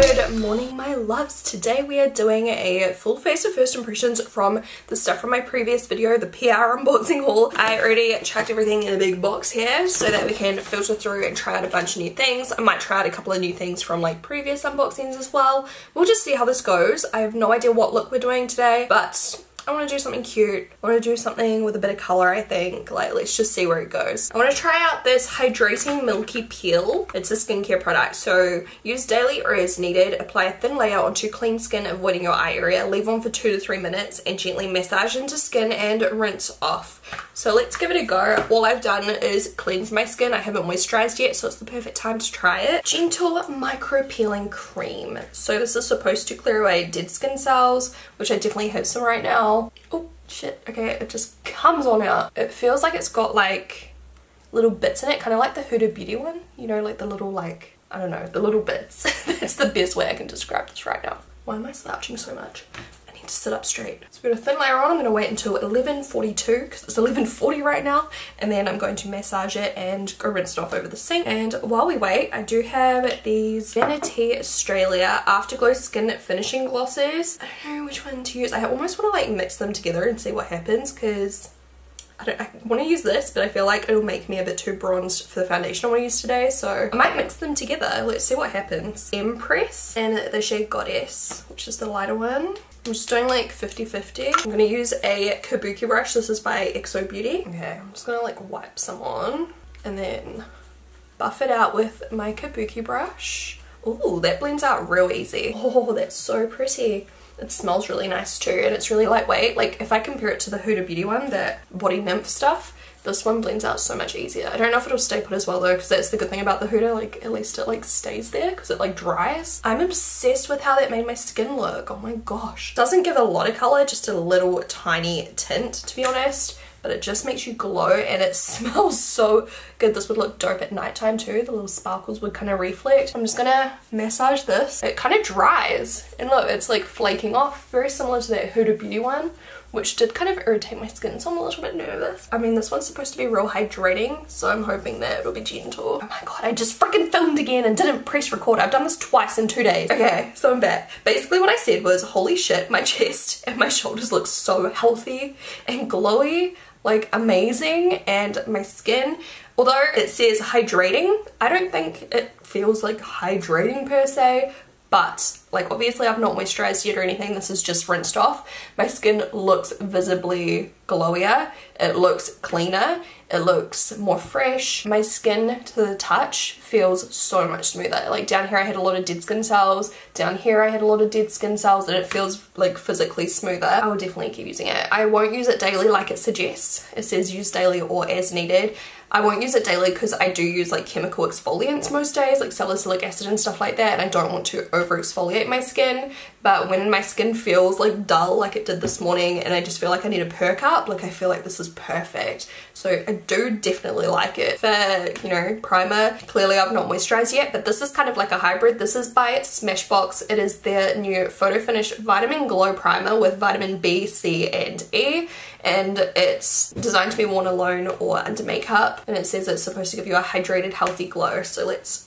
Good morning my loves. Today we are doing a full face of first impressions from the stuff from my previous video, the PR unboxing haul. I already chucked everything in a big box here so that we can filter through and try out a bunch of new things. I might try out a couple of new things from like previous unboxings as well. We'll just see how this goes. I have no idea what look we're doing today but I want to do something cute. I want to do something with a bit of color, I think. Like, let's just see where it goes. I want to try out this Hydrating Milky Peel. It's a skincare product, so use daily or as needed. Apply a thin layer onto clean skin, avoiding your eye area. Leave on for two to three minutes and gently massage into skin and rinse off. So let's give it a go. All I've done is cleanse my skin. I haven't moisturized yet, so it's the perfect time to try it. Gentle Micro Peeling Cream. So this is supposed to clear away dead skin cells, which I definitely have some right now. Oh, shit. Okay, it just comes on out. It feels like it's got like little bits in it, kind of like the Huda Beauty one. You know, like the little like, I don't know, the little bits. That's the best way I can describe this right now. Why am I slouching so much? To sit up straight. So we got a thin layer on. I'm going to wait until 11.42 because it's 11.40 right now. And then I'm going to massage it and go rinse it off over the sink. And while we wait, I do have these Vani-t Australia Afterglow Skin Finishing Glosses. I don't know which one to use. I almost want to like mix them together and see what happens because I don't I want to use this but I feel like it'll make me a bit too bronzed for the foundation I want to use today so I might mix them together let's see what happens Empress and the shade Goddess which is the lighter one I'm just doing like 50-50. I'm going to use a kabuki brush. This is by XO Beauty. Okay, I'm just going to like wipe some on and then buff it out with my kabuki brush. Ooh, that blends out real easy. Oh, that's so pretty. It smells really nice too and it's really lightweight. Like if I compare it to the Huda Beauty one, the Body Nymph stuff, this one blends out so much easier. I don't know if it'll stay put as well though because that's the good thing about the Huda, like at least it like stays there because it like dries. I'm obsessed with how that made my skin look. Oh my gosh. Doesn't give a lot of color, just a little tiny tint to be honest but it just makes you glow and it smells so good. This would look dope at nighttime too. The little sparkles would kind of reflect. I'm just gonna massage this. It kind of dries and look, it's like flaking off. Very similar to that Huda Beauty one which did kind of irritate my skin so I'm a little bit nervous. I mean this one's supposed to be real hydrating so I'm hoping that it'll be gentle. Oh my god I just freaking filmed again and didn't press record. I've done this twice in two days. Okay so I'm back. Basically what I said was holy shit my chest and my shoulders look so healthy and glowy like amazing and my skin although it says hydrating I don't think it feels like hydrating per se but like obviously I've not moisturized yet or anything. This is just rinsed off. My skin looks visibly glowier. It looks cleaner. It looks more fresh. My skin to the touch feels so much smoother. Like down here I had a lot of dead skin cells. Down here I had a lot of dead skin cells and it feels like physically smoother. I will definitely keep using it. I won't use it daily like it suggests. It says use daily or as needed I won't use it daily because I do use like chemical exfoliants most days, like salicylic acid and stuff like that, and I don't want to over exfoliate my skin. But when my skin feels like dull, like it did this morning, and I just feel like I need a perk up, like I feel like this is perfect. So I do definitely like it. For, you know, primer, clearly I've not moisturized yet, but this is kind of like a hybrid. This is by Smashbox. It is their new Photo Finish Vitamin Glow Primer with vitamin B, C, and E and it's designed to be worn alone or under makeup. And it says it's supposed to give you a hydrated healthy glow. So let's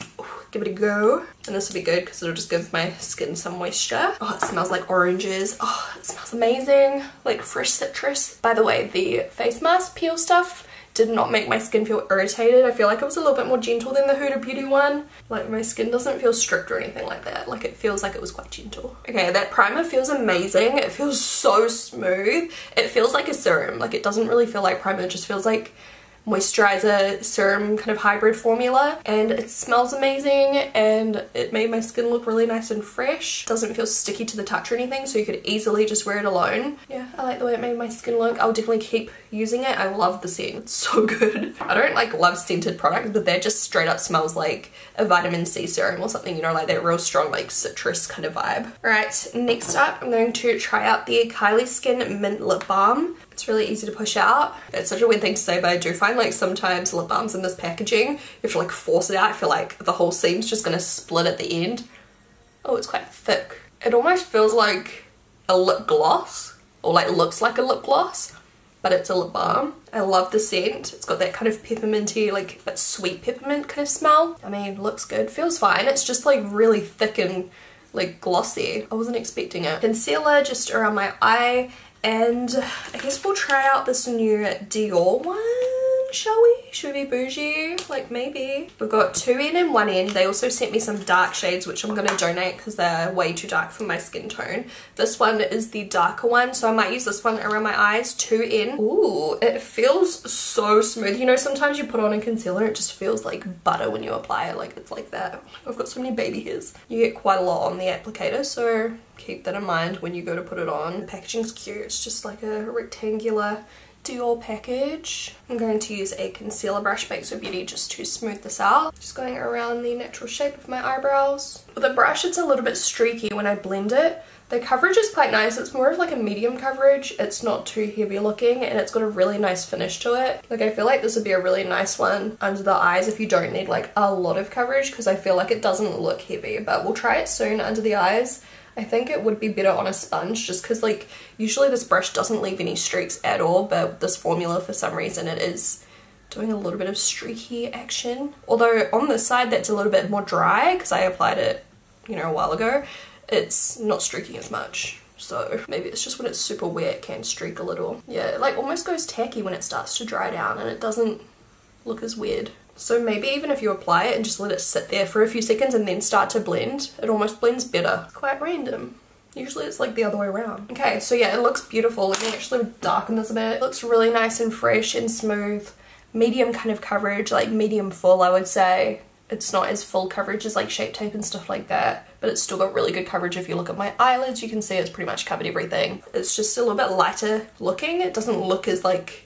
give it a go. And this will be good because it'll just give my skin some moisture. Oh it smells like oranges. Oh it smells amazing. Like fresh citrus. By the way the face mask peel stuff did not make my skin feel irritated. I feel like it was a little bit more gentle than the Huda Beauty one. Like my skin doesn't feel strict or anything like that. Like it feels like it was quite gentle. Okay, that primer feels amazing. It feels so smooth. It feels like a serum. Like it doesn't really feel like primer. It just feels like moisturizer serum kind of hybrid formula and it smells amazing and it made my skin look really nice and fresh. It doesn't feel sticky to the touch or anything so you could easily just wear it alone. Yeah, I like the way it made my skin look. I'll definitely keep using it. I love the scent. It's so good. I don't like love scented products but that just straight up smells like a vitamin C serum or something, you know, like that real strong like citrus kind of vibe. Alright, next up I'm going to try out the Kylie Skin Mint Lip Balm. It's really easy to push out. It's such a weird thing to say, but I do find like sometimes lip balms in this packaging, you have to like force it out. I feel like the whole seam's just gonna split at the end. Oh, it's quite thick. It almost feels like a lip gloss, or like looks like a lip gloss, but it's a lip balm. I love the scent. It's got that kind of pepperminty, like that sweet peppermint kind of smell. I mean, looks good, feels fine. It's just like really thick and like glossy. I wasn't expecting it. Concealer just around my eye and I guess we'll try out this new Dior one shall we? Should we bougie? Like maybe. We've got 2N and 1N. They also sent me some dark shades which I'm going to donate because they're way too dark for my skin tone. This one is the darker one so I might use this one around my eyes. 2N. Ooh, it feels so smooth. You know sometimes you put on a concealer it just feels like butter when you apply it. Like it's like that. I've got so many baby hairs. You get quite a lot on the applicator so keep that in mind when you go to put it on. The packaging's cute. It's just like a rectangular Dior package. I'm going to use a concealer brush by XO Beauty just to smooth this out. Just going around the natural shape of my eyebrows. With a brush it's a little bit streaky when I blend it. The coverage is quite nice. It's more of like a medium coverage. It's not too heavy looking and it's got a really nice finish to it. Like I feel like this would be a really nice one under the eyes if you don't need like a lot of coverage because I feel like it doesn't look heavy but we'll try it soon under the eyes. I think it would be better on a sponge just because like usually this brush doesn't leave any streaks at all but this formula for some reason it is doing a little bit of streaky action. Although on this side that's a little bit more dry because I applied it you know a while ago it's not streaking as much. So maybe it's just when it's super wet it can streak a little. Yeah, it like almost goes tacky when it starts to dry down and it doesn't look as weird. So maybe even if you apply it and just let it sit there for a few seconds and then start to blend, it almost blends better. Quite random. Usually it's like the other way around. Okay, so yeah, it looks beautiful. Let me actually darken this a bit. It looks really nice and fresh and smooth. Medium kind of coverage, like medium full I would say. It's not as full coverage as like Shape Tape and stuff like that, but it's still got really good coverage. If you look at my eyelids, you can see it's pretty much covered everything. It's just a little bit lighter looking. It doesn't look as like,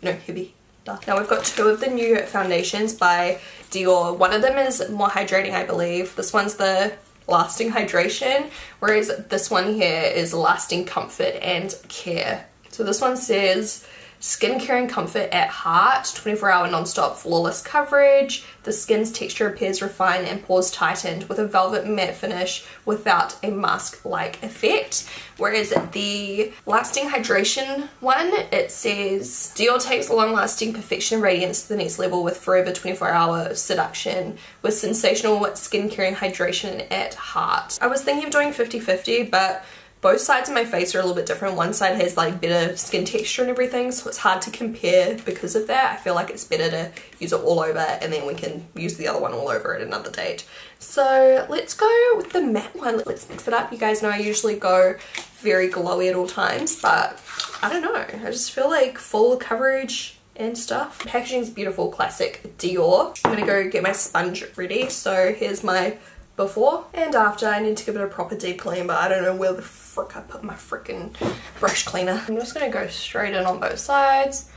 you know, heavy now we've got two of the new foundations by Dior. One of them is more hydrating, I believe. This one's the lasting hydration, whereas this one here is lasting comfort and care. So this one says Skincare and comfort at heart, 24 hour non-stop flawless coverage. The skin's texture appears refined and pores tightened with a velvet matte finish without a mask-like effect. Whereas the lasting hydration one, it says Dior takes long-lasting perfection and radiance to the next level with forever 24 hour seduction with sensational skincare and hydration at heart. I was thinking of doing 50-50 but both sides of my face are a little bit different. One side has like better skin texture and everything, so it's hard to compare because of that. I feel like it's better to use it all over and then we can use the other one all over at another date. So let's go with the matte one. Let's mix it up. You guys know I usually go very glowy at all times, but I don't know. I just feel like full coverage and stuff. Packaging is beautiful, classic Dior. I'm gonna go get my sponge ready. So here's my before and after. I need to give it a proper deep clean, but I don't know where the frick I put my freaking brush cleaner. I'm just gonna go straight in on both sides.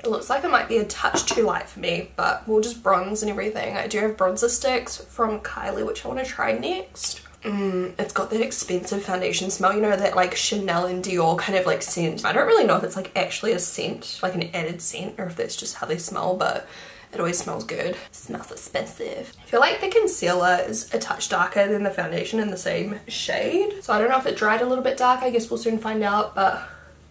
It looks like it might be a touch too light for me, but we'll just bronze and everything. I do have bronzer sticks from Kylie, which I want to try next. Mm, it's got that expensive foundation smell, you know, that like Chanel and Dior kind of like scent. I don't really know if it's like actually a scent, like an added scent, or if that's just how they smell, but it always smells good. It smells expensive. I feel like the concealer is a touch darker than the foundation in the same shade. So I don't know if it dried a little bit dark. I guess we'll soon find out, but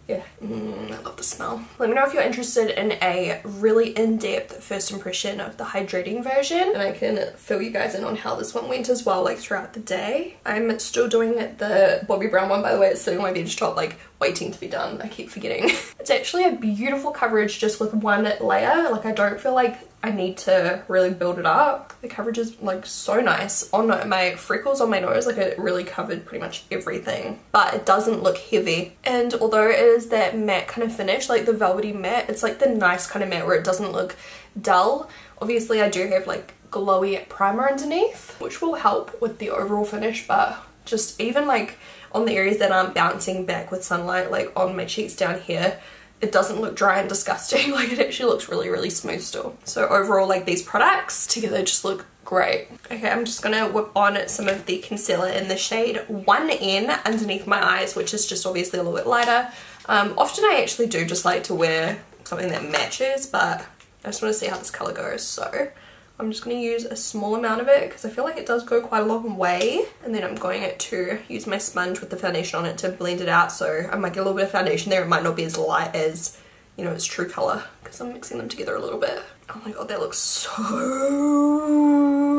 yeah, mm, I love the smell. Let me know if you're interested in a really in-depth first impression of the hydrating version and I can fill you guys in on how this one went as well like throughout the day. I'm still doing the Bobbi Brown one by the way, it's sitting on my bench top like waiting to be done. I keep forgetting. it's actually a beautiful coverage just with one layer. Like I don't feel like I need to really build it up. The coverage is like so nice. On my freckles on my nose, like it really covered pretty much everything. But it doesn't look heavy. And although it is that matte kind of finish, like the velvety matte, it's like the nice kind of matte where it doesn't look dull. Obviously I do have like glowy primer underneath, which will help with the overall finish, but just even like on the areas that aren't bouncing back with sunlight, like on my cheeks down here, it doesn't look dry and disgusting. like it actually looks really, really smooth still. So overall, like these products together just look great. Okay, I'm just gonna whip on some of the concealer in the shade 1N underneath my eyes, which is just obviously a little bit lighter. Um, often I actually do just like to wear something that matches, but I just want to see how this color goes. So I'm just going to use a small amount of it because I feel like it does go quite a long way. And then I'm going to use my sponge with the foundation on it to blend it out. So I might get a little bit of foundation there. It might not be as light as, you know, its true color because I'm mixing them together a little bit. Oh my god, that looks so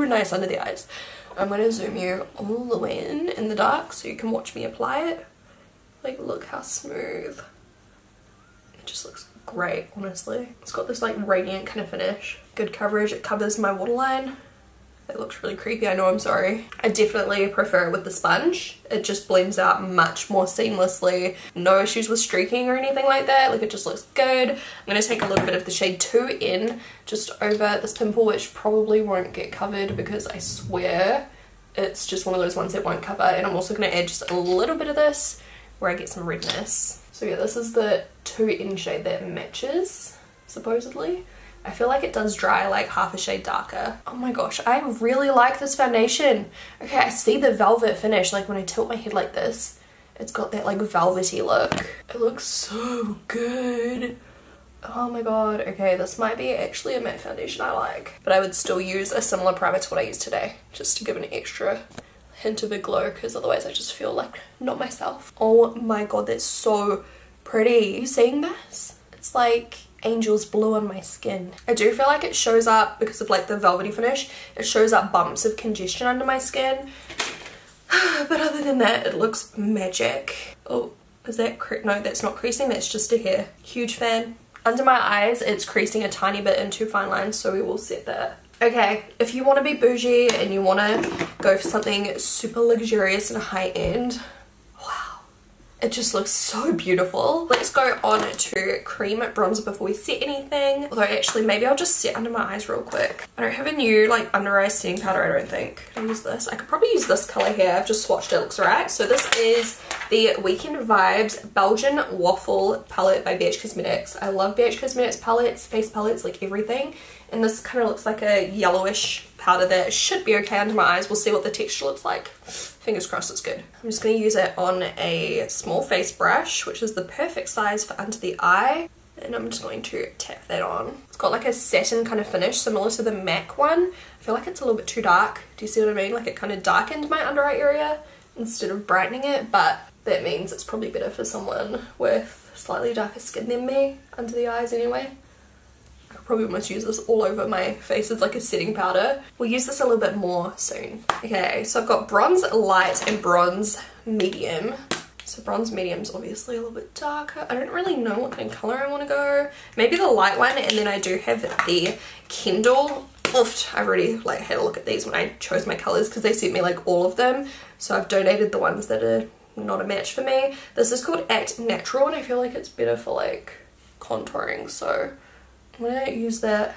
nice under the eyes. I'm going to zoom you all the way in in the dark so you can watch me apply it. Like look how smooth. It just looks great honestly. It's got this like radiant kind of finish. Good coverage, it covers my waterline it looks really creepy, I know, I'm sorry. I definitely prefer it with the sponge. It just blends out much more seamlessly. No issues with streaking or anything like that. Like it just looks good. I'm going to take a little bit of the shade 2N just over this pimple, which probably won't get covered because I swear it's just one of those ones that won't cover. And I'm also going to add just a little bit of this where I get some redness. So yeah, this is the 2N shade that matches, supposedly. I feel like it does dry like half a shade darker. Oh my gosh, I really like this foundation. Okay, I see the velvet finish, like when I tilt my head like this, it's got that like velvety look. It looks so good. Oh my god, okay, this might be actually a matte foundation I like. But I would still use a similar primer to what I used today, just to give an extra hint of a glow, because otherwise I just feel like not myself. Oh my god, that's so pretty. Are you seeing this? It's like angel's blue on my skin. I do feel like it shows up because of like the velvety finish. It shows up bumps of congestion under my skin. but other than that, it looks magic. Oh, is that no, that's not creasing, that's just a hair. Huge fan. Under my eyes, it's creasing a tiny bit in two fine lines, so we will set that. Okay, if you want to be bougie and you want to go for something super luxurious and high end, it just looks so beautiful. Let's go on to cream bronzer before we set anything. Although actually maybe I'll just set under my eyes real quick. I don't have a new like under eye setting powder I don't think. I use this. I could probably use this colour here. I've just swatched it. it looks right. So this is the Weekend Vibes Belgian Waffle palette by BH Cosmetics. I love BH Cosmetics palettes, face palettes, like everything. And this kind of looks like a yellowish powder that should be okay under my eyes. We'll see what the texture looks like. Fingers crossed it's good. I'm just going to use it on a small face brush, which is the perfect size for under the eye. And I'm just going to tap that on. It's got like a satin kind of finish, similar to the MAC one. I feel like it's a little bit too dark. Do you see what I mean? Like it kind of darkened my under eye area instead of brightening it, but that means it's probably better for someone with slightly darker skin than me under the eyes anyway probably almost use this all over my face as like a setting powder. We'll use this a little bit more soon. Okay, so I've got bronze light and bronze medium. So bronze medium's obviously a little bit darker. I don't really know what kind of color I want to go. Maybe the light one and then I do have the Kendall. Oof, I've already like had a look at these when I chose my colors because they sent me like all of them. So I've donated the ones that are not a match for me. This is called Act Natural and I feel like it's better for like contouring. So I'm going to use that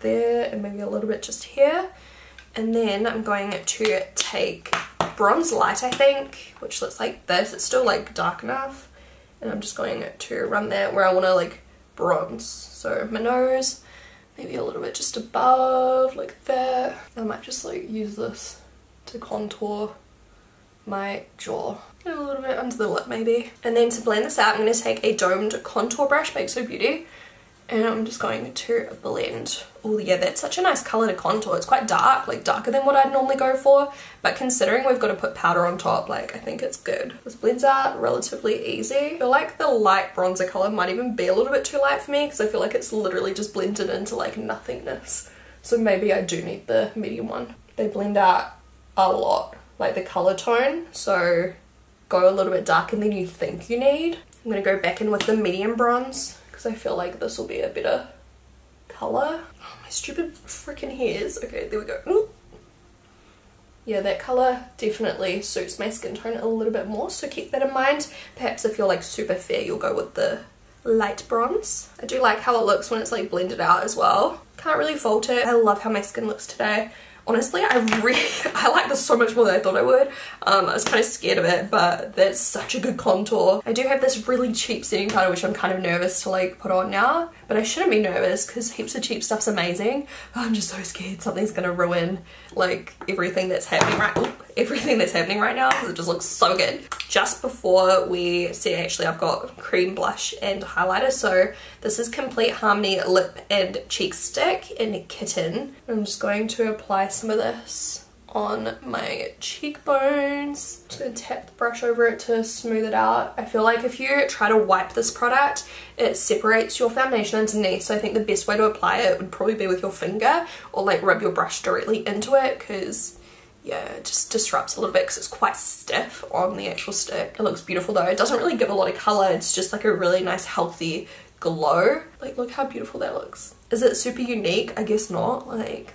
there and maybe a little bit just here. And then I'm going to take Bronze Light, I think, which looks like this. It's still like dark enough. And I'm just going to run that where I want to like bronze. So my nose, maybe a little bit just above, like that. I might just like use this to contour my jaw. a little bit under the lip maybe. And then to blend this out, I'm going to take a domed contour brush by XO Beauty and I'm just going to blend. Oh yeah, that's such a nice colour to contour. It's quite dark, like darker than what I'd normally go for, but considering we've got to put powder on top, like I think it's good. This blends out relatively easy. I feel like the light bronzer colour might even be a little bit too light for me because I feel like it's literally just blended into like nothingness. So maybe I do need the medium one. They blend out a lot, like the colour tone, so go a little bit darker than you think you need. I'm going to go back in with the medium bronze because I feel like this will be a better colour. Oh, my stupid freaking hairs. Okay, there we go. Ooh. Yeah, that colour definitely suits my skin tone a little bit more, so keep that in mind. Perhaps if you're like super fair, you'll go with the light bronze. I do like how it looks when it's like blended out as well. Can't really fault it. I love how my skin looks today honestly I really I like this so much more than I thought I would. Um, I was kind of scared of it but that's such a good contour. I do have this really cheap setting powder which I'm kind of nervous to like put on now but I shouldn't be nervous because heaps of cheap stuff's amazing. Oh, I'm just so scared something's gonna ruin like everything that's happening right everything that's happening right now because it just looks so good. Just before we see actually I've got cream blush and highlighter. So this is complete harmony lip and cheek stick in kitten. I'm just going to apply some of this on my cheekbones. Gonna tap the brush over it to smooth it out. I feel like if you try to wipe this product, it separates your foundation underneath. So I think the best way to apply it would probably be with your finger or like rub your brush directly into it because yeah, it just disrupts a little bit because it's quite stiff on the actual stick. It looks beautiful though. It doesn't really give a lot of color. It's just like a really nice healthy glow. Like look how beautiful that looks. Is it super unique? I guess not. Like,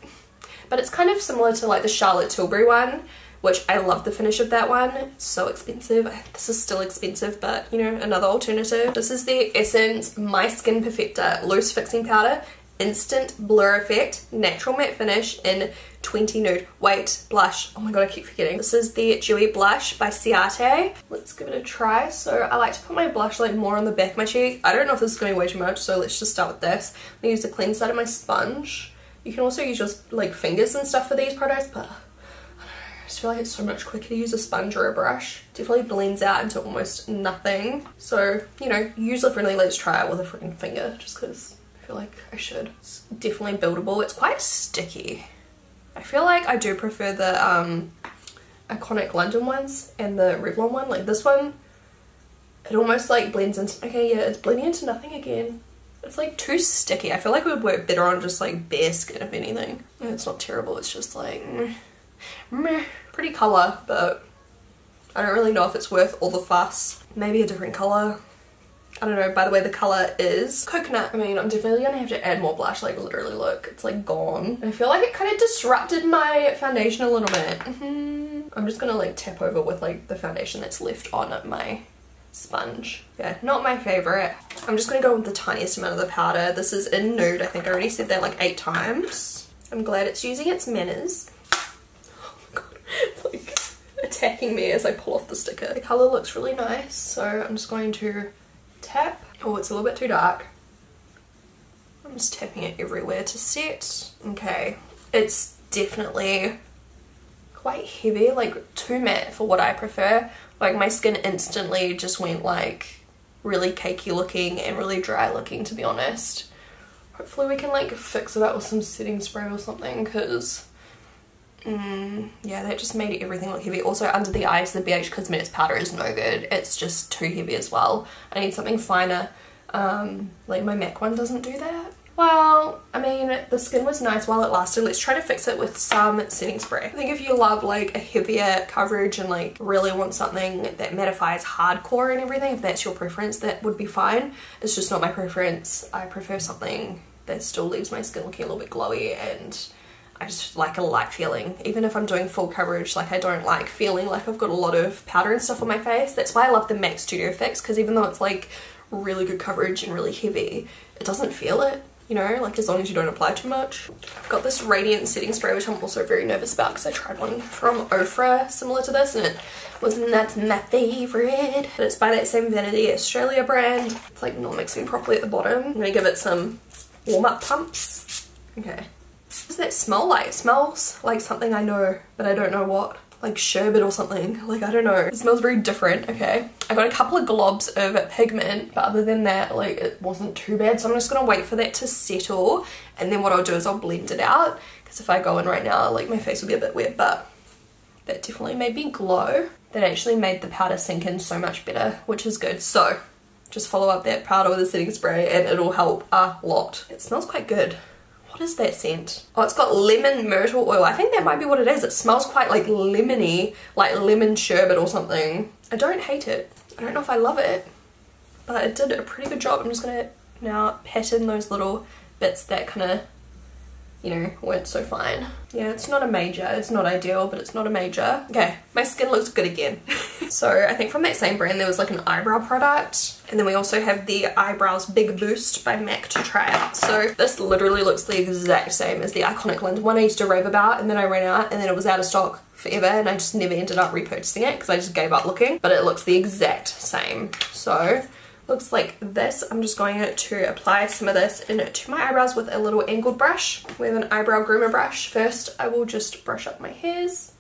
but it's kind of similar to like the Charlotte Tilbury one which I love the finish of that one. So expensive. This is still expensive, but you know, another alternative. This is the Essence My Skin Perfector Loose Fixing Powder Instant Blur Effect Natural Matte Finish in 20 Nude. Wait, blush. Oh my god, I keep forgetting. This is the Dewy Blush by Ciate. Let's give it a try. So I like to put my blush like more on the back of my cheek. I don't know if this is going way too much, so let's just start with this. I'm to use the clean side of my sponge. You can also use your like fingers and stuff for these products, but I don't know. I just feel like it's so much quicker to use a sponge or a brush. Definitely blends out into almost nothing. So, you know, user friendly, let's try it with a freaking finger just because I feel like I should. It's definitely buildable. It's quite sticky. I feel like I do prefer the um, Iconic London ones and the Revlon one. Like this one, it almost like blends into, okay yeah, it's blending into nothing again. It's like too sticky. I feel like it would work better on just like bare skin if anything. it's not terrible, it's just like meh. Pretty colour, but I don't really know if it's worth all the fuss. Maybe a different colour. I don't know, by the way, the colour is coconut. I mean, I'm definitely gonna have to add more blush, like literally look, it's like gone. I feel like it kind of disrupted my foundation a little bit. Mm -hmm. I'm just gonna like tap over with like the foundation that's left on my sponge. Yeah, not my favorite. I'm just gonna go with the tiniest amount of the powder. This is in nude, I think I already said that like eight times. I'm glad it's using its manners Oh my god, it's like attacking me as I pull off the sticker. The colour looks really nice, so I'm just going to tap. Oh, it's a little bit too dark. I'm just tapping it everywhere to set. Okay, it's definitely quite heavy, like too matte for what I prefer. Like my skin instantly just went like really cakey looking and really dry looking to be honest. Hopefully we can like fix it up with some setting spray or something because Mm, yeah, that just made everything look heavy. Also, under the eyes, the BH Cosmetics powder is no good. It's just too heavy as well. I need something finer. Um, like my MAC one doesn't do that. Well, I mean, the skin was nice while it lasted. Let's try to fix it with some setting spray. I think if you love like a heavier coverage and like really want something that mattifies hardcore and everything, if that's your preference, that would be fine. It's just not my preference. I prefer something that still leaves my skin looking a little bit glowy and I just like a light feeling. Even if I'm doing full coverage, like I don't like feeling like I've got a lot of powder and stuff on my face. That's why I love the MAC Studio Fix because even though it's like really good coverage and really heavy, it doesn't feel it, you know, like as long as you don't apply too much. I've got this Radiant Setting Spray which I'm also very nervous about because I tried one from Ofra similar to this and it was not that my favourite. But it's by that same Vani-t Australia brand. It's like not mixing properly at the bottom. I'm going to give it some warm-up pumps. Okay. What does that smell like? It smells like something I know, but I don't know what. Like sherbet or something. Like, I don't know. It smells very different, okay? I got a couple of globs of pigment, but other than that, like, it wasn't too bad. So I'm just gonna wait for that to settle. And then what I'll do is I'll blend it out. Because if I go in right now, like, my face will be a bit wet, but that definitely made me glow. That actually made the powder sink in so much better, which is good. So, just follow up that powder with a setting spray and it'll help a lot. It smells quite good. What is that scent? Oh, it's got lemon myrtle oil. I think that might be what it is. It smells quite like lemony, like lemon sherbet or something. I don't hate it. I don't know if I love it, but it did a pretty good job. I'm just gonna now pat in those little bits that kind of you know, weren't so fine. Yeah, it's not a major, it's not ideal, but it's not a major. Okay, my skin looks good again. so I think from that same brand there was like an eyebrow product. And then we also have the Eyebrows Big Boost by MAC to try out. So this literally looks the exact same as the Iconic London one I used to rave about and then I ran out and then it was out of stock forever and I just never ended up repurchasing it because I just gave up looking. But it looks the exact same. So looks like this. I'm just going to apply some of this into my eyebrows with a little angled brush with an eyebrow groomer brush. First, I will just brush up my hairs,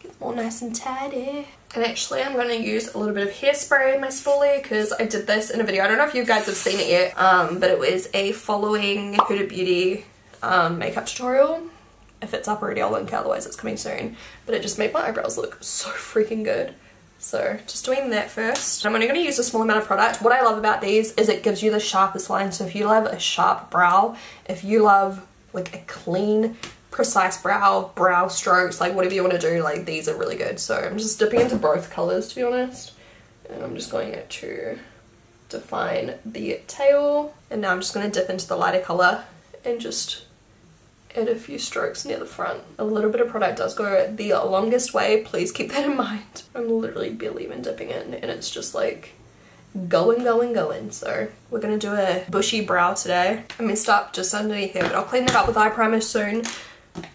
get them all nice and tidy. And actually, I'm going to use a little bit of hairspray in my spoolie because I did this in a video. I don't know if you guys have seen it yet, um, but it was a following Huda Beauty um, makeup tutorial. If it's up already, I'll link, it, otherwise it's coming soon. But it just made my eyebrows look so freaking good. So just doing that first. I'm only going to use a small amount of product. What I love about these is it gives you the sharpest line. So if you love a sharp brow, if you love like a clean, precise brow, brow strokes, like whatever you want to do, like these are really good. So I'm just dipping into both colours to be honest. And I'm just going to define the tail. And now I'm just going to dip into the lighter colour and just add a few strokes near the front. A little bit of product does go the longest way, please keep that in mind. I'm literally barely even dipping in and it's just like going, going, going. So we're gonna do a bushy brow today. I messed up just underneath here, but I'll clean that up with eye primer soon.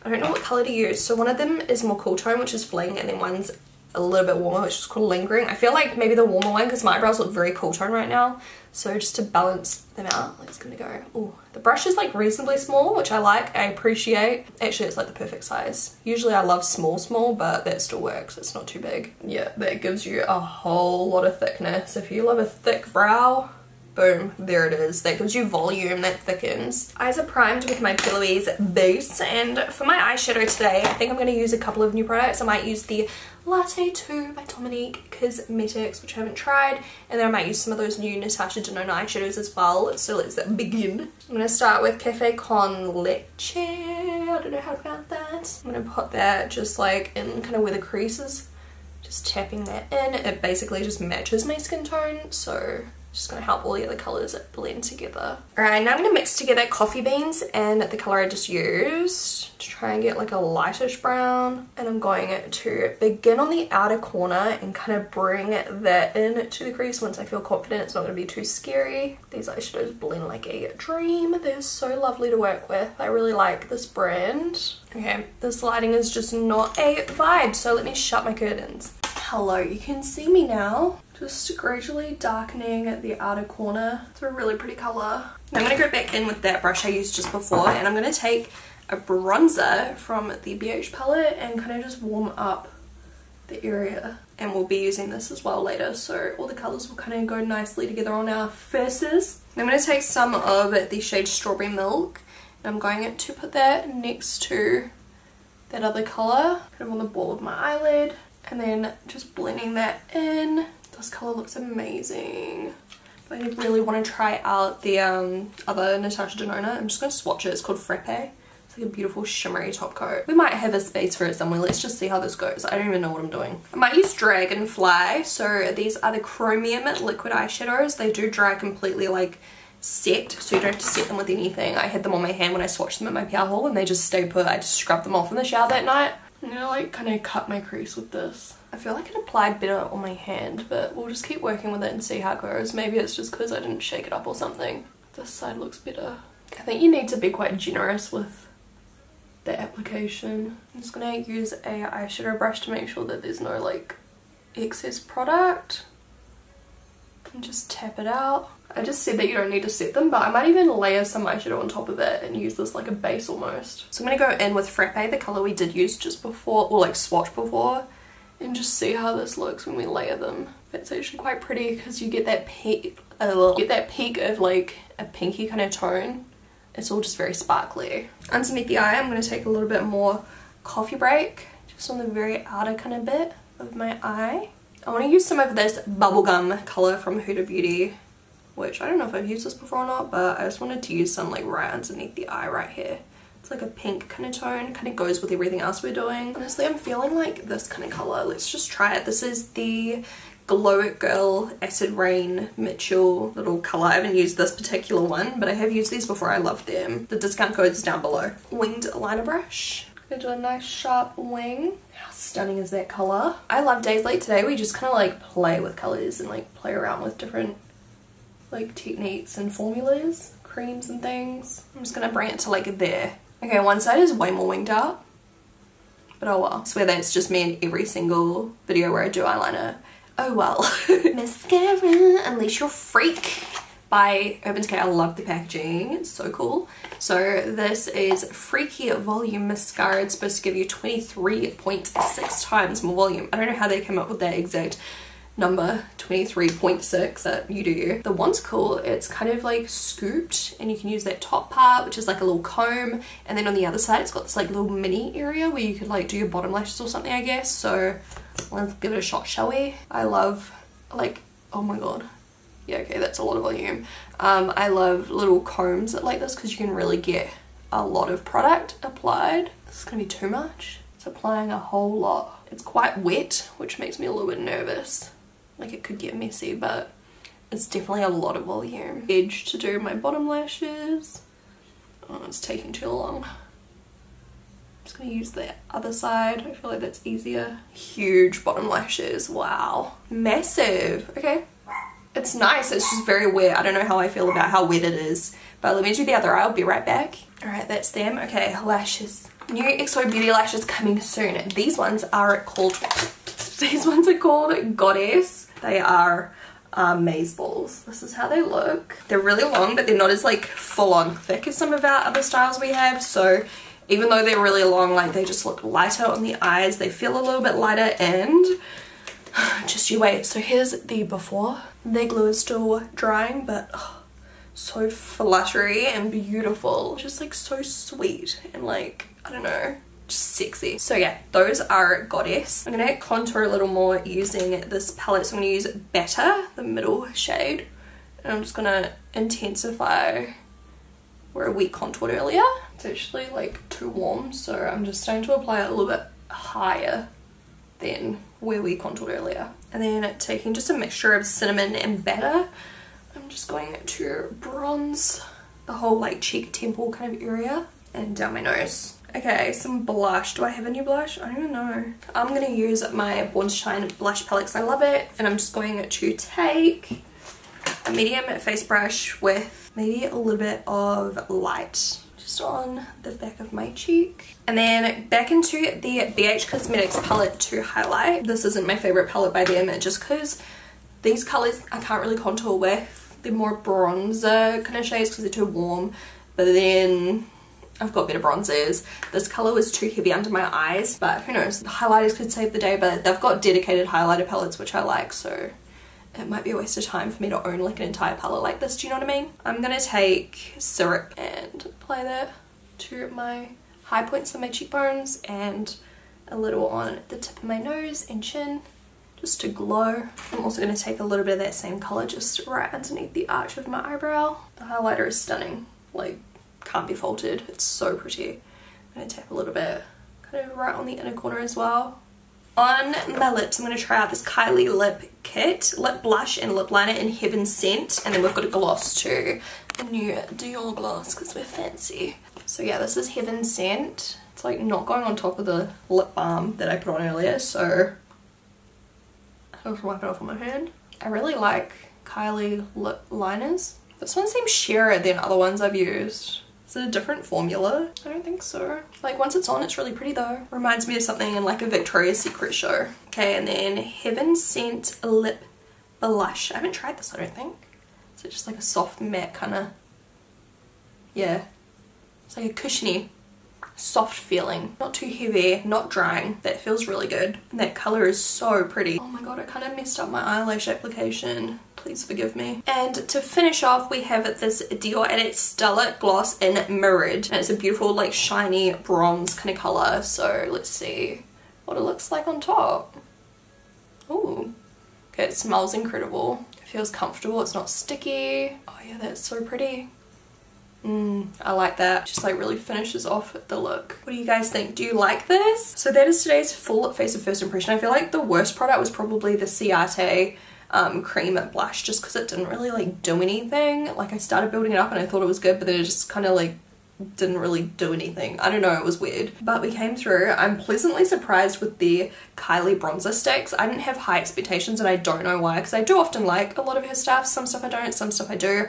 I don't know what color to use. So one of them is more cool tone, which is fling, and then one's a little bit warmer, which is called lingering. I feel like maybe the warmer one, because my eyebrows look very cool tone right now. So just to balance them out, it's gonna go. Oh, the brush is like reasonably small, which I like, I appreciate. Actually, it's like the perfect size. Usually I love small, small, but that still works. It's not too big. Yeah, that gives you a whole lot of thickness. If you love a thick brow, boom, there it is. That gives you volume, that thickens. Eyes are primed with my Pillowies base, and for my eyeshadow today, I think I'm going to use a couple of new products. I might use the Latte 2 by Dominique Cosmetics, which I haven't tried. And then I might use some of those new Natasha Denona eyeshadows as well. So let's begin. I'm going to start with Cafe Con Leche. I don't know how to pronounce that. I'm going to put that just like in kind of where the creases. Just tapping that in. It basically just matches my skin tone. So just gonna help all the other colors blend together. All right, now I'm gonna mix together coffee beans and the color I just used to try and get like a lightish brown. And I'm going to begin on the outer corner and kind of bring that in to the crease once I feel confident it's not gonna be too scary. These eyeshadows blend like a dream. They're so lovely to work with. I really like this brand. Okay, this lighting is just not a vibe, so let me shut my curtains. Hello, you can see me now just gradually darkening the outer corner. It's a really pretty color. I'm going to go back in with that brush I used just before and I'm going to take a bronzer from the BH palette and kind of just warm up the area. And we'll be using this as well later so all the colours will kind of go nicely together on our faces. I'm going to take some of the shade Strawberry Milk and I'm going to put that next to that other colour, kind of on the ball of my eyelid and then just blending that in this color looks amazing. I really want to try out the um, other Natasha Denona. I'm just going to swatch it. It's called Frappe. It's like a beautiful shimmery top coat. We might have a space for it somewhere. Let's just see how this goes. I don't even know what I'm doing. I might use Dragonfly. So these are the chromium liquid eyeshadows. They do dry completely like set so you don't have to set them with anything. I had them on my hand when I swatched them at my PR haul and they just stay put. I just scrubbed them off in the shower that night. I'm gonna like kind of cut my crease with this. I feel like it applied better on my hand, but we'll just keep working with it and see how it goes. Maybe it's just because I didn't shake it up or something. This side looks better. I think you need to be quite generous with the application. I'm just gonna use a eyeshadow brush to make sure that there's no like excess product. And just tap it out. I just said that you don't need to set them, but I might even layer some eyeshadow on top of it and use this like a base almost. So I'm to go in with Frappe, the colour we did use just before, or like swatch before, and just see how this looks when we layer them. It's actually quite pretty because you get that peak, uh, get that peak of like a pinky kind of tone. It's all just very sparkly. Underneath the eye, I'm going to take a little bit more coffee break, just on the very outer kind of bit of my eye. I want to use some of this bubblegum colour from Huda Beauty which I don't know if I've used this before or not, but I just wanted to use some like right underneath the eye right here. It's like a pink kind of tone, kind of goes with everything else we're doing. Honestly, I'm feeling like this kind of color. Let's just try it. This is the Glow It Girl Acid Rain Mitchell little color. I haven't used this particular one, but I have used these before. I love them. The discount code is down below. Winged liner brush. Gonna do a nice sharp wing. How stunning is that color? I love days like today. We just kind of like play with colors and like play around with different like techniques and formulas, creams and things. I'm just gonna bring it to like there. Okay, one side is way more winged out. But oh well. I swear that's just me in every single video where I do eyeliner. Oh well. Mascara, Unleash Your Freak by Urban Decay. I love the packaging. It's so cool. So this is Freaky Volume Mascara. It's supposed to give you 23.6 times more volume. I don't know how they came up with that exact number 23.6 that you do. The one's cool. It's kind of like scooped and you can use that top part which is like a little comb and then on the other side it's got this like little mini area where you could like do your bottom lashes or something I guess. So let's give it a shot shall we? I love like oh my god yeah okay that's a lot of volume. Um, I love little combs like this because you can really get a lot of product applied. This is gonna be too much. It's applying a whole lot. It's quite wet, which makes me a little bit nervous. Like it could get messy, but it's definitely a lot of volume. Edge to do my bottom lashes. Oh, it's taking too long. I'm just gonna use the other side. I feel like that's easier. Huge bottom lashes, wow. Massive, okay. It's nice, it's just very wet. I don't know how I feel about how wet it is. But let me do the other eye, I'll be right back. Alright, that's them. Okay, lashes. New XO Beauty lashes coming soon. These ones are called, these ones are called Goddess. They are uh, maze balls. This is how they look. They're really long, but they're not as like full on thick as some of our other styles we have. So even though they're really long, like they just look lighter on the eyes. They feel a little bit lighter and just you wait. So here's the before. The glue is still drying, but oh, so fluttery and beautiful. Just like so sweet and like, I don't know, sexy. So yeah, those are Goddess. I'm gonna contour a little more using this palette. So I'm gonna use Better, the middle shade. And I'm just gonna intensify where we contoured earlier. It's actually like too warm, so I'm just starting to apply it a little bit higher than where we contoured earlier. And then taking just a mixture of cinnamon and Better, I'm just going to bronze the whole like cheek temple kind of area and down my nose. Okay, some blush. Do I have a new blush? I don't even know. I'm going to use my Born to Shine blush palette because I love it. And I'm just going to take a medium face brush with maybe a little bit of light just on the back of my cheek. And then back into the BH Cosmetics palette to highlight. This isn't my favorite palette by them just because these colors I can't really contour with. They're more bronzer kind of shades because they're too warm. But then I've got better bronzers. This colour was too heavy under my eyes, but who knows, the highlighters could save the day, but they've got dedicated highlighter palettes, which I like, so it might be a waste of time for me to own like an entire palette like this, do you know what I mean? I'm gonna take syrup and apply that to my high points of my cheekbones and a little on the tip of my nose and chin just to glow. I'm also going to take a little bit of that same colour just right underneath the arch of my eyebrow. The highlighter is stunning, like can't be faulted. It's so pretty. I'm going to tap a little bit kind of right on the inner corner as well. On my lips, I'm going to try out this Kylie lip kit, lip blush and lip liner in Heaven Scent. And then we've got a gloss too, a new Dior gloss because we're fancy. So yeah, this is Heaven Scent. It's like not going on top of the lip balm that I put on earlier, so I'll just wipe it off on my hand. I really like Kylie lip liners. This one seems sheerer than other ones I've used. Is it a different formula? I don't think so. Like once it's on, it's really pretty though. Reminds me of something in like a Victoria's Secret show. Okay, and then Heaven Scent Lip Blush. I haven't tried this, I don't think. It just like a soft matte kind of, yeah. It's like a cushiony, soft feeling. Not too heavy, not drying. That feels really good. And that colour is so pretty. Oh my god, I kind of messed up my eyelash application please forgive me. And to finish off, we have this Dior Addict Stellar Gloss in Mirrored. And it's a beautiful, like, shiny bronze kind of colour. So let's see what it looks like on top. Ooh. Okay, it smells incredible. It feels comfortable. It's not sticky. Oh yeah, that's so pretty. Mm, I like that. Just like really finishes off the look. What do you guys think? Do you like this? So that is today's full face of first impression. I feel like the worst product was probably the Ciate um, cream blush just because it didn't really like do anything. Like I started building it up and I thought it was good but then it just kind of like didn't really do anything. I don't know, it was weird. But we came through. I'm pleasantly surprised with the Kylie bronzer sticks. I didn't have high expectations and I don't know why because I do often like a lot of her stuff. Some stuff I don't, some stuff I do.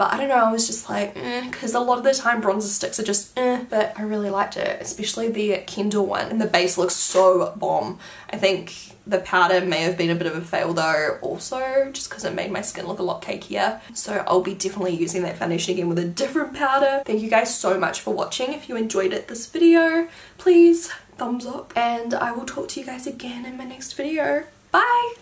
But I don't know, I was just like, because eh, a lot of the time bronzer sticks are just eh, but I really liked it, especially the Kendall one. And the base looks so bomb. I think the powder may have been a bit of a fail though also, just because it made my skin look a lot cakier. So I'll be definitely using that foundation again with a different powder. Thank you guys so much for watching. If you enjoyed it, this video, please thumbs up. And I will talk to you guys again in my next video. Bye!